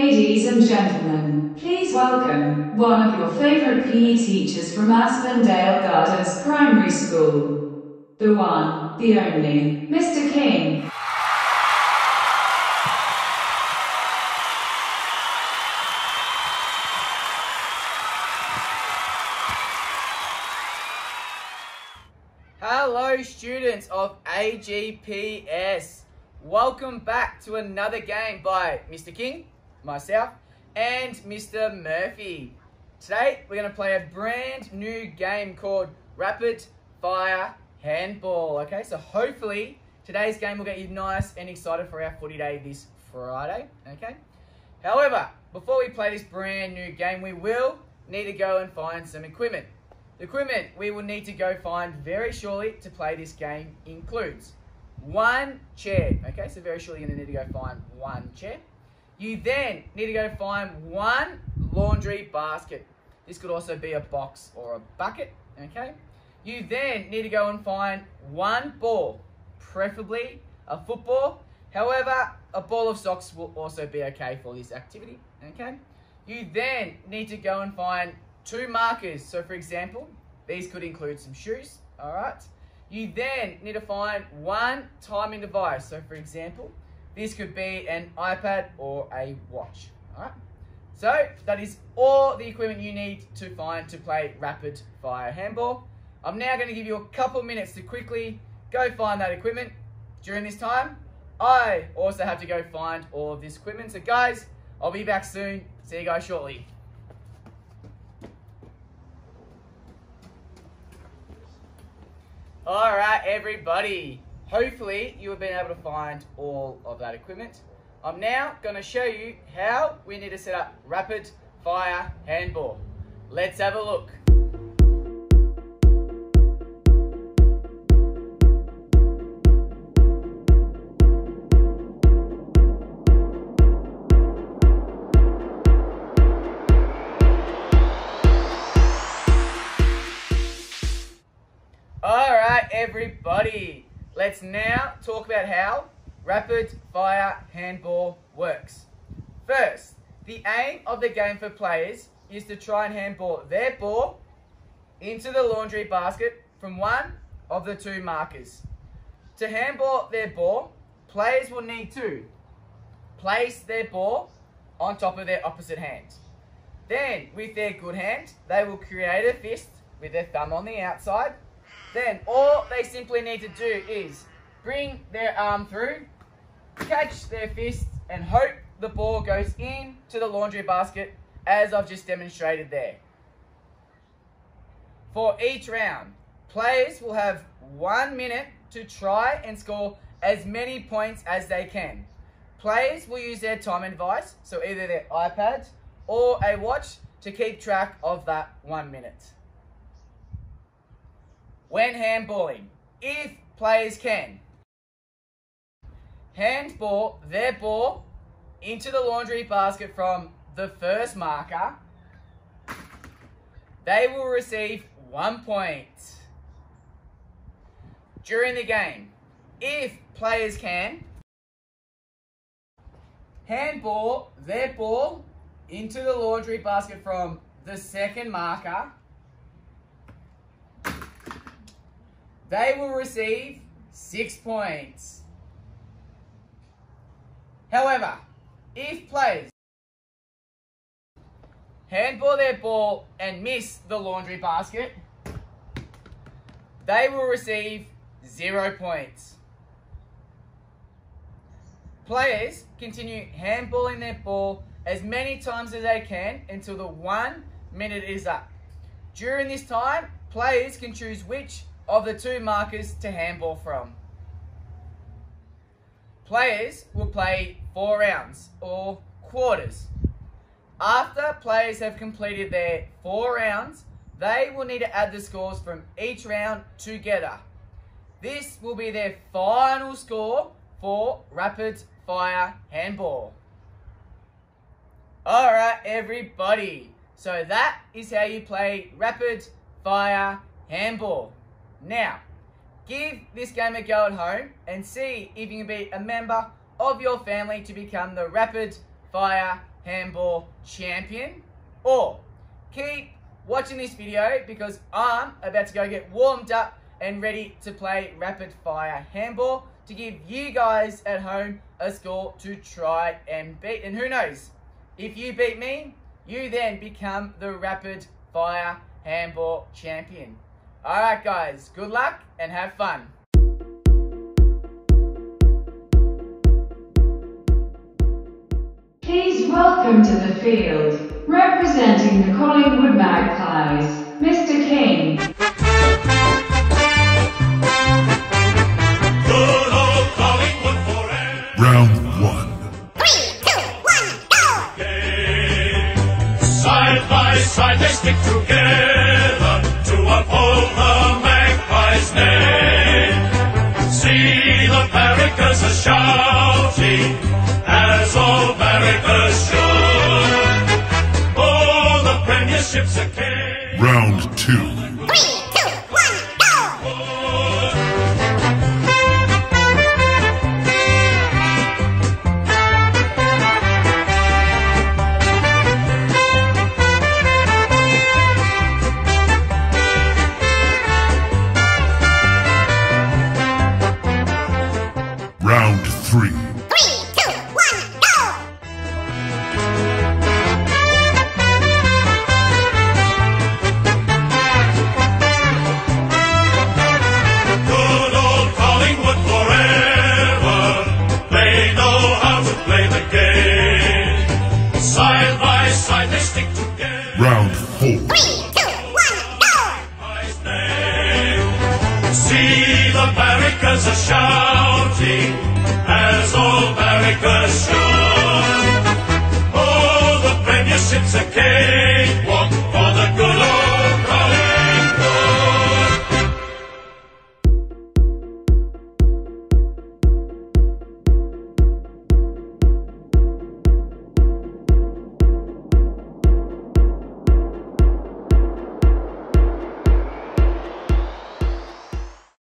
Ladies and gentlemen, please welcome one of your favorite PE teachers from Aspendale Gardens Primary School. The one, the only, Mr. King. Hello, students of AGPS. Welcome back to another game by Mr. King, myself, and Mr. Murphy. Today, we're going to play a brand new game called Rapid Fire Handball. Okay, so hopefully today's game will get you nice and excited for our footy day this Friday. Okay, however, before we play this brand new game, we will need to go and find some equipment. The equipment we will need to go find very shortly to play this game includes one chair. Okay, so very shortly you're going to need to go find one chair. You then need to go find one laundry basket. This could also be a box or a bucket. Okay. You then need to go and find one ball, preferably a football. However, a ball of socks will also be okay for this activity. Okay. You then need to go and find two markers. So for example, these could include some shoes, all right? You then need to find one timing device. So for example, this could be an iPad or a watch, all right? So that is all the equipment you need to find to play rapid fire handball. I'm now going to give you a couple minutes to quickly go find that equipment. During this time, I also have to go find all of this equipment. So guys, I'll be back soon. See you guys shortly. All right, everybody. Hopefully you have been able to find all of that equipment. I'm now going to show you how we need to set up rapid fire handball. Let's have a look. All right, everybody. Let's now talk about how rapid fire handball works. First, the aim of the game for players is to try and handball their ball into the laundry basket from one of the two markers. To handball their ball, players will need to place their ball on top of their opposite hand. Then, with their good hand, they will create a fist with their thumb on the outside then all they simply need to do is bring their arm through, catch their fist, and hope the ball goes into the laundry basket as I've just demonstrated there. For each round, players will have one minute to try and score as many points as they can. Players will use their timing device, so either their iPad or a watch, to keep track of that one minute when handballing, if players can. Handball their ball into the laundry basket from the first marker, they will receive one point. During the game, if players can, handball their ball into the laundry basket from the second marker, they will receive six points. However, if players handball their ball and miss the laundry basket, they will receive zero points. Players continue handballing their ball as many times as they can until the one minute is up. During this time, players can choose which of the two markers to handball from. Players will play four rounds, or quarters. After players have completed their four rounds, they will need to add the scores from each round together. This will be their final score for rapid fire handball. Alright everybody, so that is how you play rapid fire handball. Now, give this game a go at home and see if you can be a member of your family to become the rapid fire Handball Champion? Or keep watching this video because I'm about to go get warmed up and ready to play rapid fire handball to give you guys at home a score to try and beat. And who knows, if you beat me, you then become the rapid fire handball champion. All right, guys, good luck and have fun. Please welcome to the field, representing the Collingwood Magpies, Mr. King. Good old Round two.